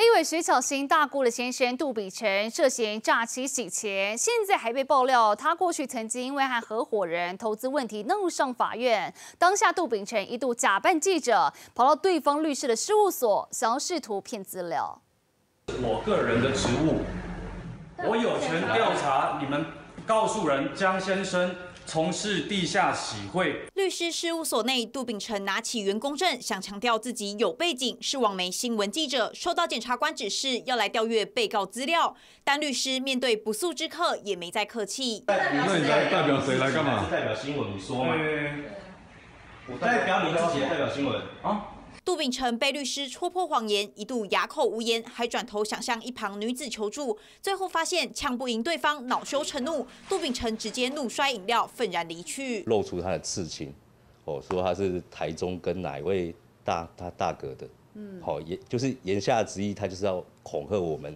立委徐巧芯大姑的先生杜比成涉嫌诈欺洗钱，现在还被爆料，他过去曾经因为和合伙人投资问题弄上法院。当下杜秉成一度假扮记者，跑到对方律师的事务所，想要试图骗资料。我个人的职务，我有权调查你们告诉人江先生。从事地下洗会律师事务所内，杜秉成拿起员工证，想强调自己有背景，是网媒新闻记者，受到检察官指示要来调阅被告资料。但律师面对不速之客，也没再客气。那你来代表谁来干嘛？代表新闻，你说嘛？我代表你自己代表新闻啊。杜秉成被律师戳破谎言，一度哑口无言，还转头想向一旁女子求助，最后发现呛不赢对方，恼羞成怒，杜秉成直接怒摔饮料，愤然离去，露出他的刺青，哦，说他是台中跟哪位大他大哥的，嗯，好言就是言下之意，他就是要恐吓我们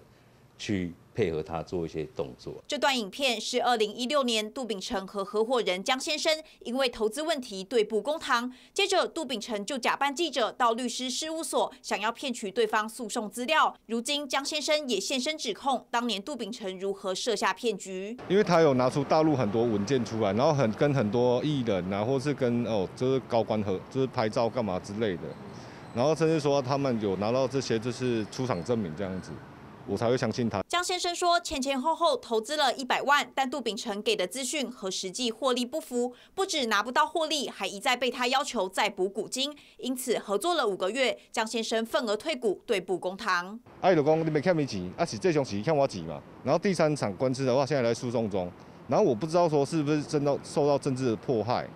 去。配合他做一些动作。这段影片是二零一六年杜秉成和合伙人江先生因为投资问题对簿公堂，接着杜秉成就假扮记者到律师事务所，想要骗取对方诉讼资料。如今江先生也现身指控当年杜秉成如何设下骗局。因为他有拿出大陆很多文件出来，然后很跟很多艺人啊，或是跟哦就是高官和就是拍照干嘛之类的，然后甚至说他们有拿到这些就是出厂证明这样子。我才会相信他。江先生说，前前后后投资了一百万，但杜秉成给的资讯和实际获利不符，不止拿不到获利，还一再被他要求再补股金，因此合作了五个月，江先生份额退股，对簿公堂。啊，就讲你没欠我钱，啊是这种是欠我钱嘛。然后第三场官司的话，现在在诉讼中，然后我不知道说是不是真的受到政治的迫害，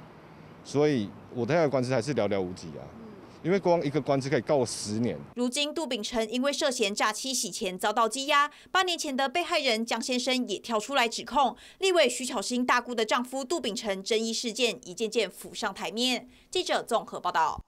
所以我现在官司还是寥寥无几啊。因为光一个官司可以告十年。如今杜秉成因为涉嫌诈欺洗钱遭到羁押，八年前的被害人江先生也跳出来指控立委徐巧芯大姑的丈夫杜秉成争议事件一件件浮上台面。记者综合报道。